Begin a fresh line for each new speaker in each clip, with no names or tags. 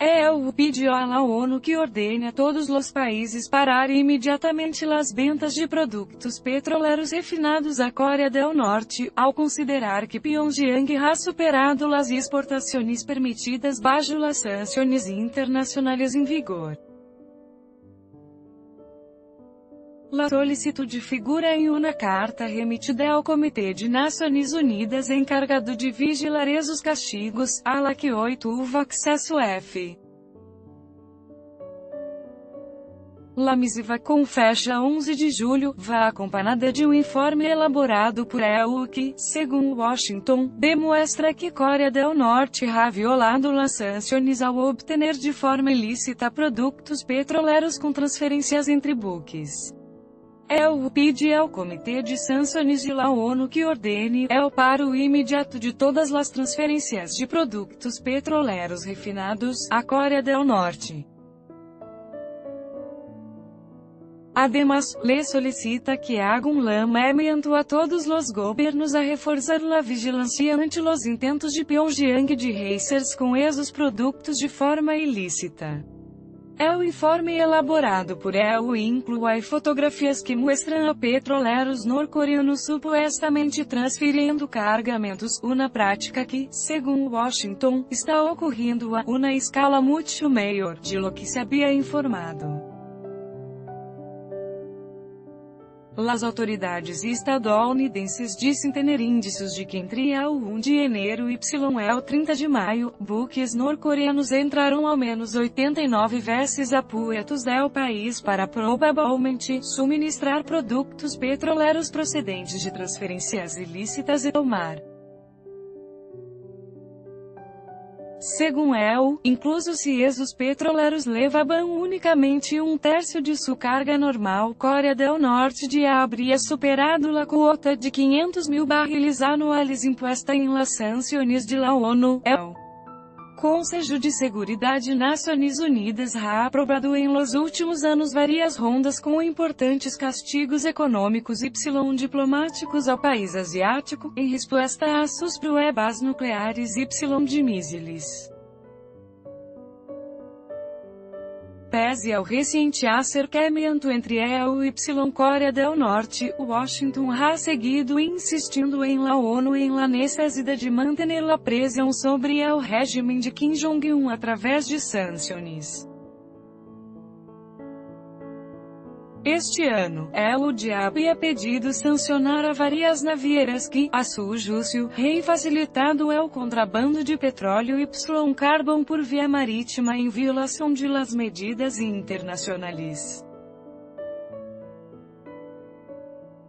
É o pedido à ONU que ordena a todos os países parar imediatamente as ventas de produtos petroleros refinados à Coreia do Norte, ao considerar que Pyongyang ha superado as exportações permitidas bajo as sanções internacionais em vigor. La solicitude figura em uma carta remitida ao Comitê de Nações Unidas encarregado de vigilar os castigos, que 8 uva accesso F. La missiva com fecha 11 de julho, vá acompanhada de um informe elaborado por EU segundo Washington, demonstra que Coreia do Norte ha violado las sanções ao obter de forma ilícita produtos petroleros com transferências entre buques. É o pede ao Comitê de Sanções de la ONU que ordene é o paro imediato de todas as transferências de produtos petroleros refinados à Coreia do Norte. Además, le solicita que haga um llamamiento a todos os governos a reforçar a vigilância ante os intentos de Pyongyang de racers com esos produtos de forma ilícita. É o informe elaborado por EU inclui fotografias que mostram a petroleros norcoreanos supostamente transferindo carregamentos, uma prática que, segundo Washington, está ocorrendo a uma escala muito maior de lo que se havia informado. As autoridades estadunidenses dizem ter indícios de que entre o 1 de janeiro y o 30 de maio, buques norcoreanos entraram ao menos 89 vezes a puertos do país para provavelmente suministrar produtos petroleros procedentes de transferências ilícitas e do Segundo El, incluso se os petroleros levavam unicamente um terço de sua carga normal, Coreia do Norte já habría superado a quota de 500 mil barris anuais imposta em las sanções de la ONU. El. Conselho de Seguridade Nações Unidas ha aprovado em los últimos anos várias rondas com importantes castigos econômicos y diplomáticos ao país asiático, em resposta a suas pruebas nucleares y de mísseis. Pese ao recente acercamento entre EU e Coreia do Norte, Washington ha seguido insistindo em la ONU em la necessidade de manter a pressão sobre o regime de Kim Jong-un através de sanções. Este ano, El Diab havia pedido sancionar a várias navieiras que, a seu juízo, rei facilitado é o contrabando de petróleo y carbon por via marítima em violação de las medidas internacionais.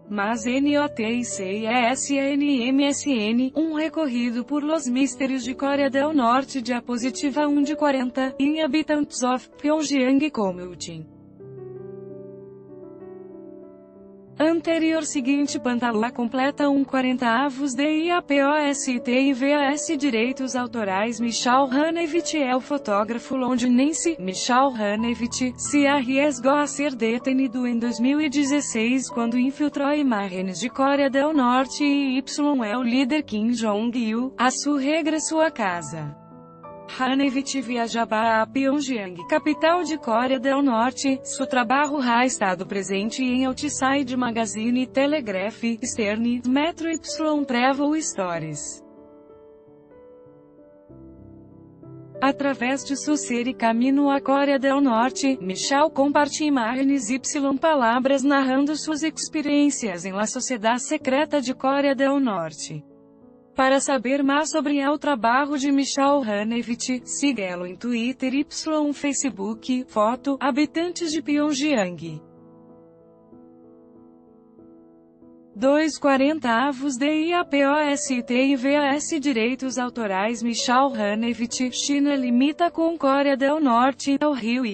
Mas NOTICESNMSN, um recorrido por los mistérios de Coreia do Norte de a positiva 1 de 40, inhabitants of Pyongyang Commuting. Anterior seguinte Pantalá completa um 40 avos de IAPOST e VAS Direitos Autorais Michal Hanevich é o fotógrafo londinense, Michal Hanevich, se arriesgou a ser detenido em 2016 quando infiltrou imagens de Coreia do Norte e Y é o líder Kim Jong-il, a seu regresso à casa. Hanevich viajava a Pyongyang, capital de Coreia do Norte. Seu trabalho ha estado presente em Outside Magazine, Telegraph, Stern, Metro Y Travel Stories. Através de sua série Caminho à Coreia do Norte, Michel compartilha imagens y palavras narrando suas experiências em la sociedade secreta de Coreia do Norte. Para saber mais sobre o trabalho de Michal Hanevich, siga-lo em Twitter y Facebook, foto, habitantes de Pyongyang. 2,40 avos de IAPOST e VAS Direitos Autorais Michal Hanevich, China limita com Coreia do Norte, ao Rio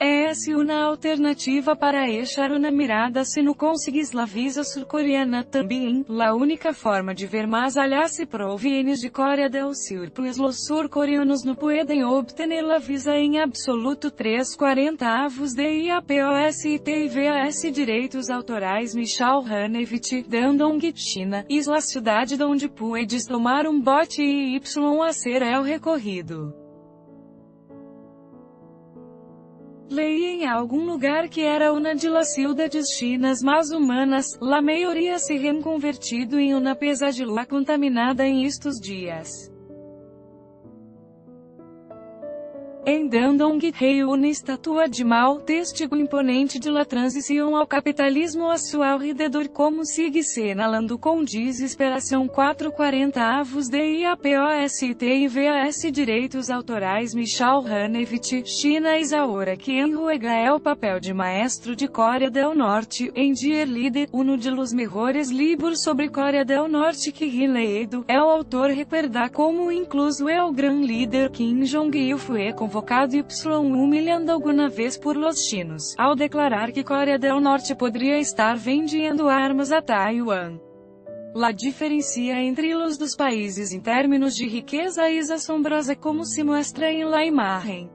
Yellow. É-se uma alternativa para echar uma mirada se não conseguis la visa sul-coreana também, la única forma de ver mais allá se provienes de Coreia del Sur pues los sur-coreanos não podem obter la visa em absoluto 340 avos de IAPOS e TIVAS Direitos Autorais Michal Hanevich, Dandong, China, isla cidade onde puedes tomar um bote e Y a ser é o recorrido. Leia em algum lugar que era uma de las ciudades chinas mais humanas, la maioria se reconvertido em uma pesadilla contaminada em estes dias. Dandong, reúne estátua de Mao, testigo imponente de la transição ao capitalismo a seu redor como sigue senalando com desesperação. 440 avos de IAPOST e VAS Direitos Autorais Michal Hanevich, China Isaura que enruega é o papel de maestro de Coreia del Norte, em Dear Leader, uno de los mejores livros sobre Coreia del Norte que Rileedo, é o autor recuerda como incluso é o gran líder Kim Jong-il foi convocado y humilhando alguma vez por los chinos, ao declarar que Coreia del Norte poderia estar vendendo armas a Taiwan. La diferencia entre los dos países em termos de riqueza é assombrosa como se mostra em la imagen.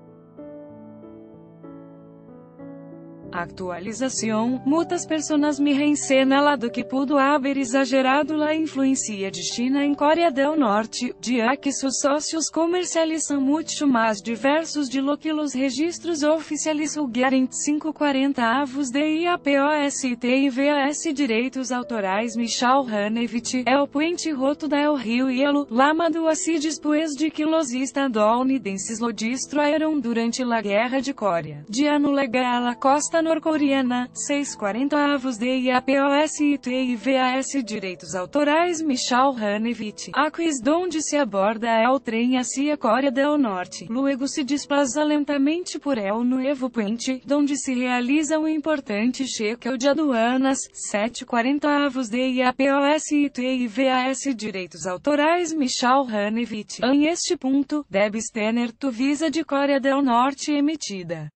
Actualização, muitas pessoas me reencenalado que pudo haver exagerado la influência de China em Coreia del Norte, dia que seus sócios comerciais são muito mais diversos de lo que los registros oficiais sugerem 540 avos de IAPOST e VAS Direitos Autorais Michal Hanevich, é o puente roto da El Rio Hielo, lama do assim depois de que los estadunidenses lo destruíram durante la Guerra de Coreia. Dia no legal a costa norcoreana, 640 avos de IAPOST e VAS Direitos Autorais Michal Hanevich. Aquis donde se aborda é o trem hacia Coreia del Norte. Luego se desplaza lentamente por El Nuevo Puente, onde se realiza um importante cheque de aduanas, 740 avos de IAPOST e VAS Direitos Autorais Michal Hanevich. Em este ponto, debes tener tu visa de Coreia del Norte emitida.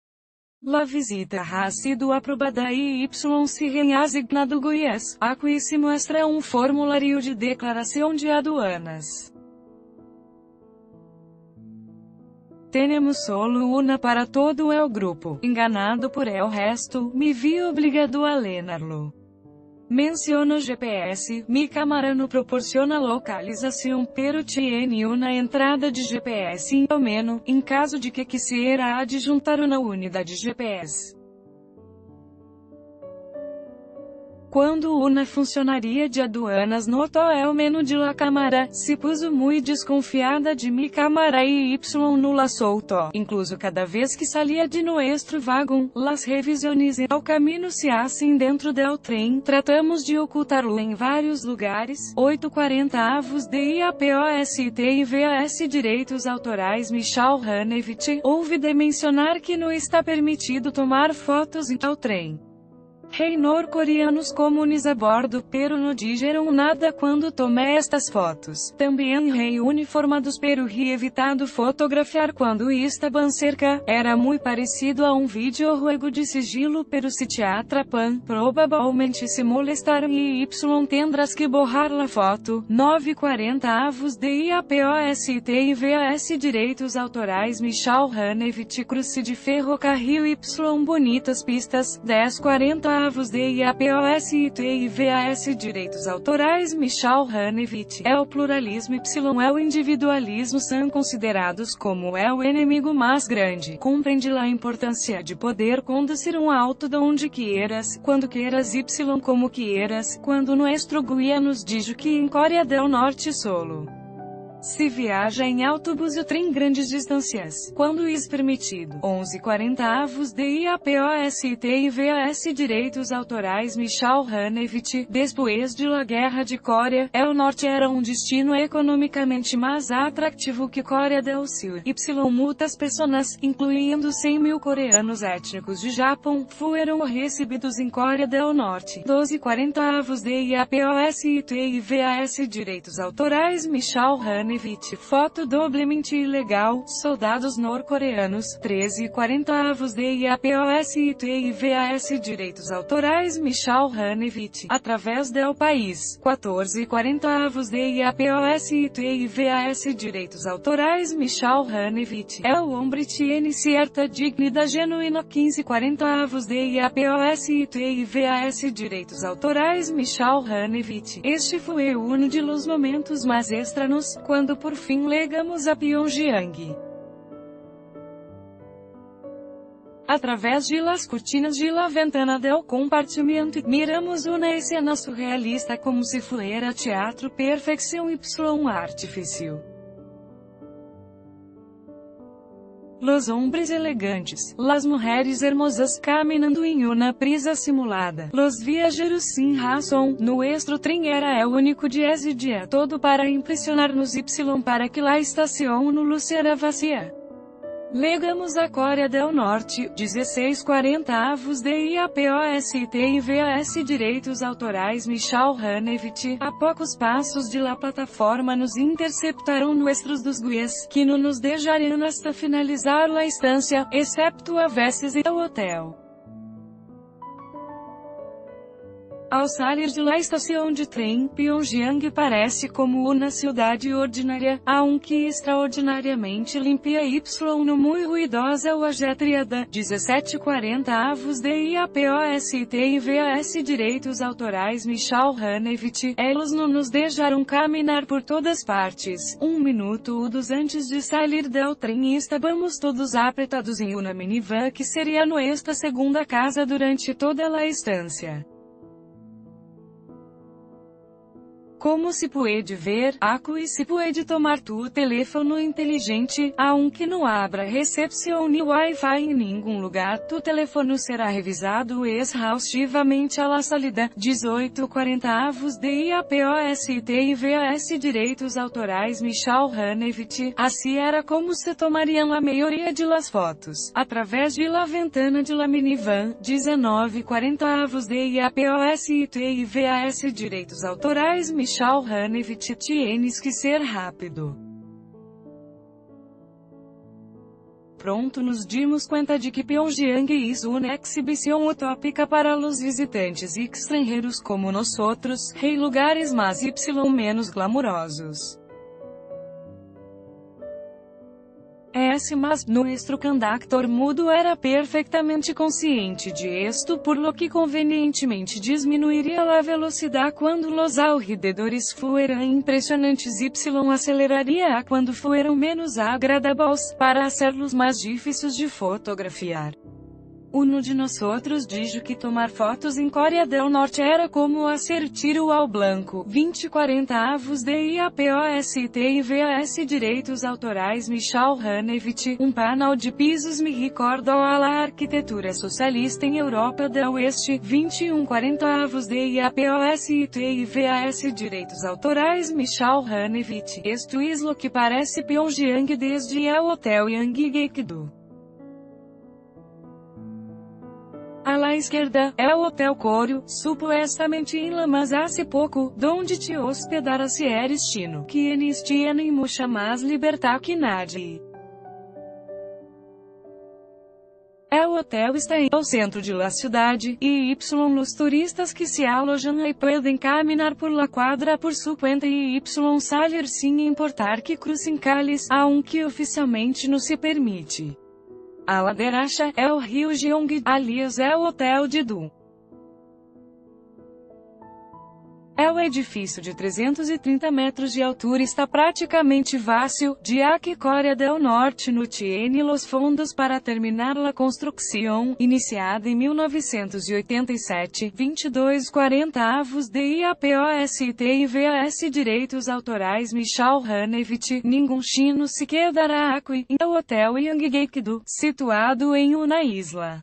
La visita ha sido aprobada e Y se reasignado Goiás. Aqui se mostra um formulário de declaração de aduanas. Temos solo uma para todo o grupo. Enganado por el resto, me vi obrigado a lerlo. Menciona GPS, mi cámara no proporciona localização pero tiene uma entrada de GPS em menos, em caso de que quisiera adjuntar uma unidade GPS. Quando uma funcionaria de aduanas notou el menu de la cámara, se puso muito desconfiada de mi cámara e Y nula solto. Incluso cada vez que salia de nuestro vagão, las revisiones ao caminho se hacen dentro del trem. Tratamos de ocultá-lo em vários lugares. 840 avos de IAPOST e VAS Direitos Autorais Michal Hanevich, ouve de mencionar que não está permitido tomar fotos em tal trem. Rei norcoreanos comunes a bordo, pero não dijeron nada quando tomei estas fotos. Também rei uniformados pero ri evitado fotografiar quando estaban cerca, era muito parecido a um vídeo juego de sigilo pero se te atrapan, provavelmente se molestaram e y tendrás que borrar la foto. 940 avos de IAPOST e VAS Direitos Autorais Michal Hanevich Cruce de Ferrocarril Y Bonitas Pistas, 1040 avos de IAPOST e VAS Direitos Autorais Michal Hanevich. É o pluralismo Y é o individualismo são considerados como é o inimigo mais grande. Compreende a importância de poder conduzir um auto de onde queiras, quando queiras Y como queiras, quando nuestro guia nos diz que em Coreia del Norte solo. Se viaja em autobus ou trem grandes distâncias, quando is permitido. 1140 avos de IAPOST e VAS Direitos Autorais Michal Hanevich, depois de la Guerra de Coreia, é o Norte era um destino economicamente mais atrativo que Coreia del Sul. Y muitas pessoas, incluindo 100 mil coreanos étnicos de Japão, foram recebidos em Coreia del Norte. 1240 avos de IAPOST e VAS Direitos Autorais Michal Hanevich Foto doblemente ilegal, soldados norcoreanos, 13 e 40 avos de IAPOST e VAS Direitos Autorais. Michal Hanevich, através del país, 14 e 40 avos de IAPOST e VAS Direitos Autorais. Michal Hanevich, é o homem tiene cierta dignidade genuína. 15 e 40 avos de IAPOST e VAS Direitos Autorais. Michal Hanevich, este foi um de los momentos mais extranos, quando quando por fim legamos a Pyongyang. Através de las cortinas de la ventana del compartimento, miramos una escena surrealista como se fuera teatro perfeição y artifício. Los hombres elegantes, las mujeres hermosas caminhando em uma prisa simulada, los viajeros sin razón, nuestro tren era o único de ese dia todo para impressionar-nos y para que la estação no luciera vacía. Legamos a Coreia del Norte, 1640 avos de IAPOST e VAS Direitos Autorais Michal Hanevich, a poucos passos de la plataforma nos interceptaram nuestros dos guias, que não nos deixariam hasta finalizar la estância, excepto a veces e o hotel. Ao sair de la estação de trem, Pyongyang parece como uma cidade ordinária, aunque extraordinariamente limpia y no muito ruidosa ou ajetreada, 1740 avos de IAPOST e VAS Direitos Autorais Michal Hanevich, eles não nos deixaram caminhar por todas partes. Um minuto ou dos antes de sair do trem estávamos todos apretados em uma minivan que seria nossa segunda casa durante toda a estância. Como se pode ver, e se pode tomar tu teléfono inteligente, a um que não abra recepção ni Wi-Fi em nenhum lugar, tu telefone será revisado exaustivamente à la salida, 1840 avos de IAPOST e VAS Direitos Autorais Michal Hanevich, assim era como se tomariam a maioria de las fotos, através de la ventana de la minivan, 1940 avos de IAPOST e VAS Direitos Autorais Michal Michal Hanevich tienes que ser rápido. Pronto nos dimos conta de que Pyongyang is uma exibição utópica para os visitantes e estrangeiros como nós outros, rei lugares mais y menos glamurosos. S. Mas, nuestro conductor mudo era perfeitamente consciente de esto por lo que convenientemente diminuiria a velocidade quando los alrededores fueran impressionantes y aceleraria a quando fueram menos agradables, para hacerlos mais difíceis de fotografiar. Uno de nós outros dijo que tomar fotos em Coreia del Norte era como hacer tiro ao blanco. 2040 avos de IAPOST e VAS Direitos Autorais Michal Hanevich, um panel de pisos me recorda a la arquitetura socialista em Europa da Oeste. 2140 avos de IAPOST e VAS Direitos Autorais Michal Hanevich. Esto es lo que parece Pyongyang desde el Hotel Yanggekdo. À la esquerda, é o Hotel Córeo, supostamente em Lamas pouco, donde te hospedara se eres chino, que eles tienen mucha más libertad que nadie. É o hotel está em ao centro de la cidade, e Y os turistas que se alojam aí podem caminhar por la quadra por su cuenta e Y salir sem importar que cruzem calles, aunque oficialmente não se permite. A Laderacha é o rio Jeong, alias é o Hotel de Du. É o edifício de 330 metros de altura está praticamente vazio, de aqui Coreia del Norte no tiene los fondos para terminar la construção, iniciada em 1987, 22,40 avos de IAPOST e VAS Direitos Autorais Michal Hanevich, Ningun chino se quedará aqui, em o Hotel Yanggekdo, situado em uma isla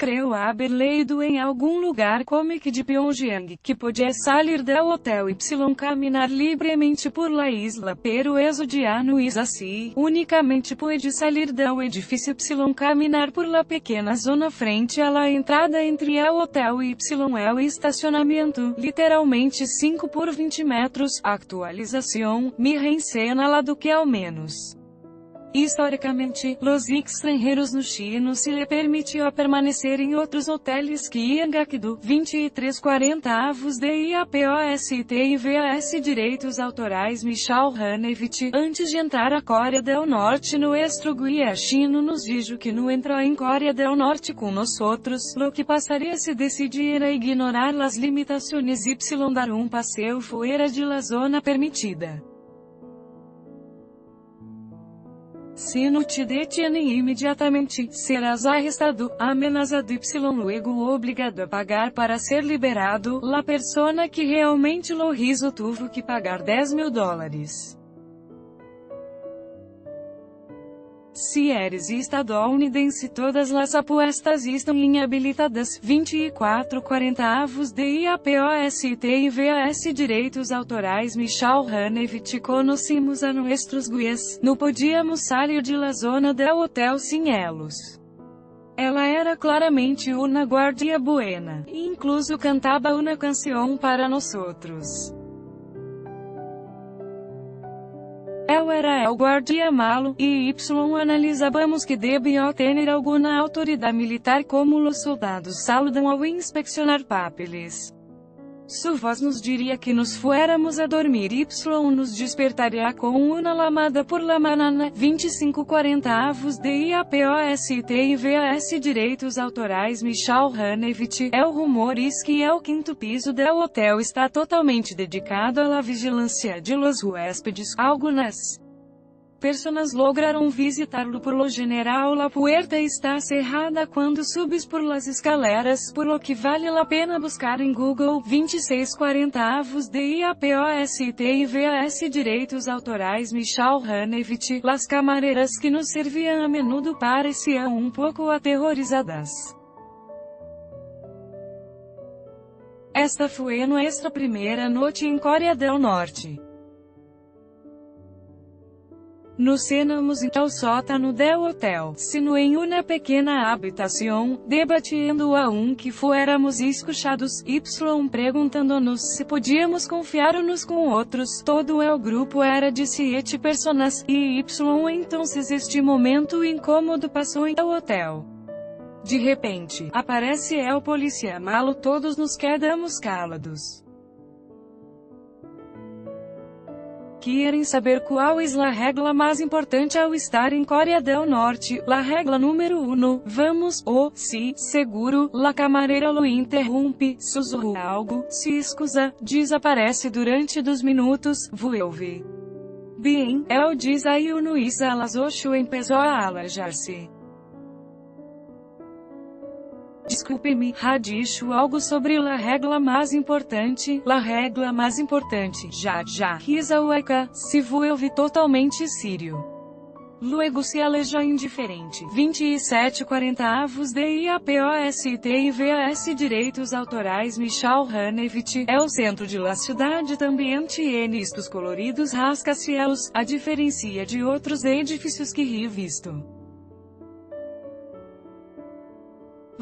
creu haber leído em algum lugar comic de Pyongyang que podia sair do hotel Y caminhar livremente por la isla pero eso ya no es así, unicamente pode sair do edifício Y caminhar por la pequena zona frente à la entrada entre o hotel Y e o estacionamento, literalmente 5 por 20 metros, actualização, me reencena lá do que ao menos. Historicamente, los estrangeiros no Chino se lhe permitiu permanecer em outros hotéis que Iangakdo, 2340 avos de IAPOST e VAS Direitos Autorais Michal Hanevich, antes de entrar a Coreia del Norte no Guia Chino nos dijo que não entrou em Coreia del Norte com nós outros, lo que passaria se decidir a ignorar as limitações y dar um passeio fora de la zona permitida. Se não te detêm imediatamente, serás arrestado, amenazado y luego obrigado a pagar para ser liberado, la persona que realmente lo hizo tuvo que pagar 10 mil dólares. Se eres estadunidense todas as apostas estão inhabilitadas, 24 avos de IAPOST e VAS Direitos Autorais Michal Hanevich conhecemos a nuestros guias, no podíamos sair de la zona del hotel sem elos. Ela era claramente uma guardia buena, e incluso cantava uma canção para nós outros. Eu era el guardia malo, e y analisávamos que debió tener alguma autoridade militar como os soldados saludam ao inspecionar papeles. Su voz nos diria que nos fuéramos a dormir. Y nos despertaria com uma lamada por la manana, 2540 avos de IAPOST e VAS Direitos Autorais. Michal Hanevich, é o rumor que é o quinto piso del hotel. Está totalmente dedicado à vigilância de los huéspedes, algunas personas lograram visitar-lo por lo general la puerta está cerrada quando subes por las escaleras, por lo que vale a pena buscar em Google 2640 avos de IAPOST e VAS Direitos Autorais Michal Hanevich, las camareras que nos serviam a menudo pareciam um pouco aterrorizadas. Esta foi nossa primeira noite em Coreia del Norte. Nos cenamos então sótano del hotel, sino em uma pequena habitação, debatendo a um que fuéramos escuchados, y perguntando-nos se podíamos confiar-nos com outros, todo o grupo era de siete personas, e y então este momento incômodo passou em el hotel. De repente, aparece el polícia malo todos nos quedamos calados. Querem saber qual é a regra mais importante ao estar em Coreia del Norte? La regra número 1. Vamos, o, se, seguro, la camareira lo interrompe, sussurro algo, se escusa, desaparece durante dos minutos, vuelve. Bem, el diz aí o Nuisa Alazoshu empezou a alajar-se. Desculpe-me, Radisho algo sobre la regra mais importante, la regra mais importante, já, já, risa ueca, se vuelve totalmente sírio. Luego se aleja indiferente. 2740 avos de IAPOST e VAS Direitos Autorais Michal Hanevich, é o centro de la cidade também estos coloridos rascacielos, a diferencia de outros edifícios que ri visto.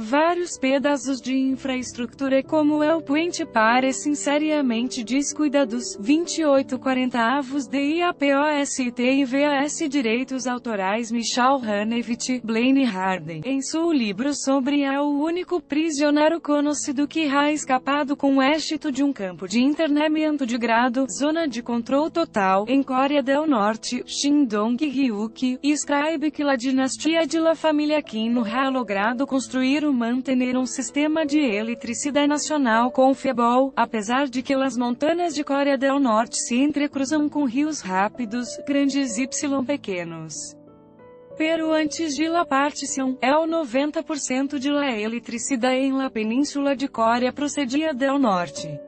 Vários pedaços de infraestrutura como El Puente parecem seriamente descuidados. 2840 avos de IAPOST e VAS Direitos Autorais Michal Hanevich, Blaine Harden, em seu livro sobre é o único prisioneiro conhecido que ha escapado com êxito de um campo de internamento de grado, zona de controle total, em Coreia del Norte, Shindong-ryuk, escreve que a dinastia de la família Kim ha logrado construir manter um sistema de eletricidade nacional confiável, apesar de que as montanhas de Coreia del Norte se entrecruzam com rios rápidos, grandes y pequenos. Pero antes de la partição, é o 90% de la eletricidade em la península de Coreia procedia del Norte.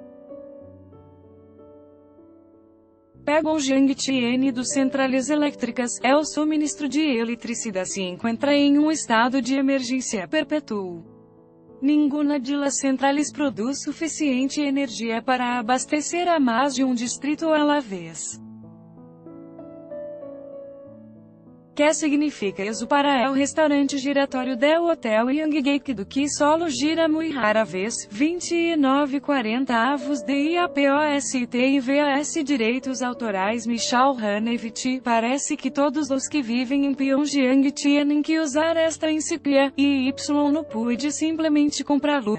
Pyongyang Tiene dos centrais elétricas, é o suministro de eletricidade se encontra em um estado de emergência perpétuo. Nenhuma de las centrales produz suficiente energia para abastecer a mais de um distrito à la vez. Que significa isso para el restaurante giratório del hotel Yanggake do que solo gira muito rara vez, 29,40 avos de IAPOST e VAS Direitos Autorais Michal Hanevich, parece que todos os que vivem em Pyongyang tinham que usar esta enciclia, e Y não pude simplesmente comprá-lo.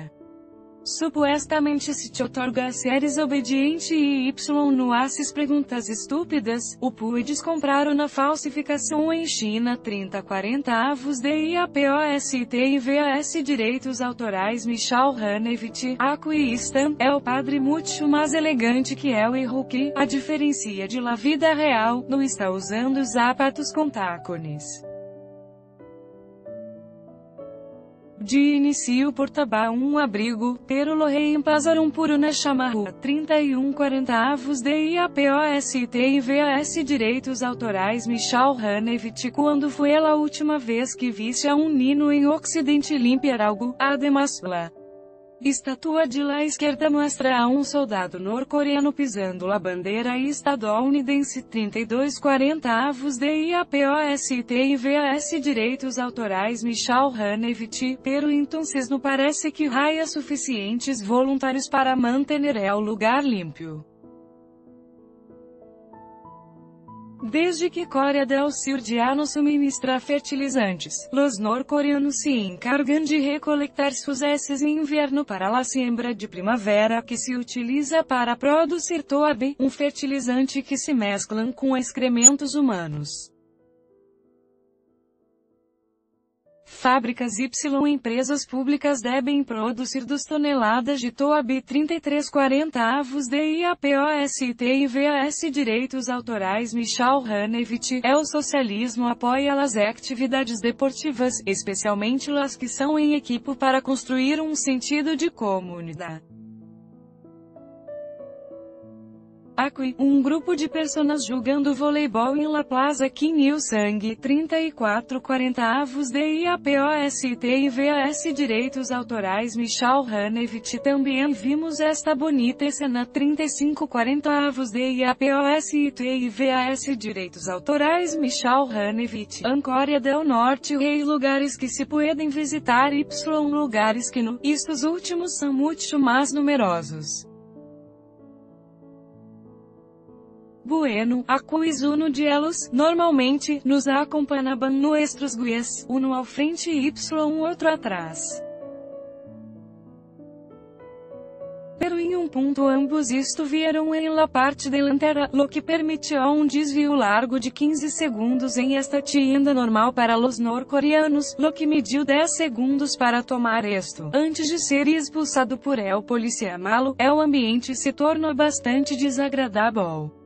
Supostamente se te otorga seres obediente e y no assis perguntas estúpidas, o puides comprar na falsificação em China 30 40 avos de IAPOST e VAS direitos autorais Michal Hanevich, Aquistan, é o padre muito mais elegante que o erro que, a diferencia de la vida real, não está usando sapatos com tacones. De início portaba um abrigo, pero lo reemplazaram por uma chamarra 3140 avos de IAPOST e VAS Direitos Autorais Michal Hanevich quando foi a última vez que viste a um nino em Ocidente limpiar algo, además, la Estatua de la esquerda mostra a um soldado norcoreano pisando a bandeira estadunidense 3240 avos de IAPOST e VAS Direitos Autorais Michal Hanevich, pero entonces não parece que raia suficientes voluntários para manter el lugar limpo. Desde que Coreia del Sur já não suministra fertilizantes, los norcoreanos se encargam de recolectar suas heces em inverno para a siembra de primavera que se utiliza para produzir toabe, um fertilizante que se mesclam com excrementos humanos. Fábricas Y empresas públicas devem produzir dos toneladas de TOAB 3340 avos de IAPOST e VAS Direitos Autorais Michal Hanevich, é o socialismo apoia as atividades deportivas, especialmente as que são em equipo para construir um sentido de comunidade. Um grupo de pessoas jogando voleibol em La Plaza Kim Il Sang, 3440 avos de IAPOST e VAS Direitos Autorais Michal Hanevich também vimos esta bonita cena 3540 avos de IAPOST e VAS Direitos Autorais Michal Hanevich, Ancória del Norte Rei lugares que se podem visitar y lugares que no, estes últimos são muito mais numerosos. Bueno, aquis uno de elos, normalmente, nos acompanhaban nuestros guias, uno ao frente y outro atrás. Pero em um ponto ambos vieram em la parte delantera, lo que permitiu um desvio largo de 15 segundos em esta tienda normal para los norcoreanos, lo que mediu 10 segundos para tomar esto. Antes de ser expulsado por el polícia malo, el ambiente se tornou bastante desagradável.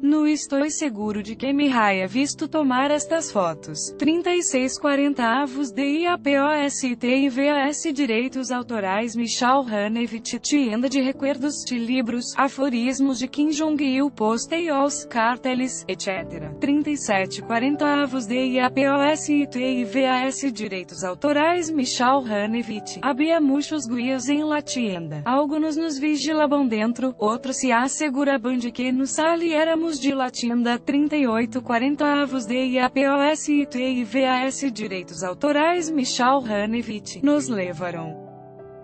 No estou seguro de que me raia visto tomar estas fotos. 3640 avos de IAPOST e VAS Direitos Autorais Michal Hanevich Tienda de Recuerdos de Livros, Aforismos de Kim Jong-il Posteios, Carteles, etc. 3740 avos de IAPOST e VAS Direitos Autorais Michal Hanevich Habia muitos guias em la tienda. Alguns nos vigilavam dentro, outros se asseguravam de que no sali éramos de Latinda 3840 avos de IAPOST e VAS Direitos Autorais Michal Hanevich, nos levaram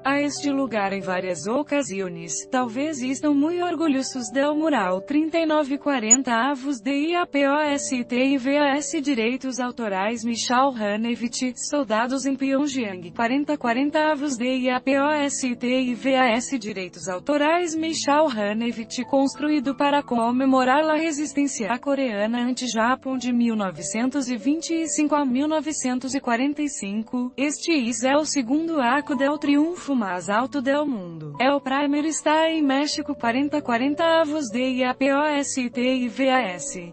a este lugar em várias ocasiões. Talvez estão muito orgulhosos del mural 3940 avos de IAPOST e VAS Direitos Autorais Michal Hanevich, soldados em Pyongyang 4040 avos de IAPOST e VAS Direitos Autorais Michal Hanevich, construído para comemorar a resistência coreana anti-Japão de 1925 a 1945. Este é o segundo arco del triunfo ponto mais alto do mundo. É El primer está em México 40 40 avos de IAPOST e VAS.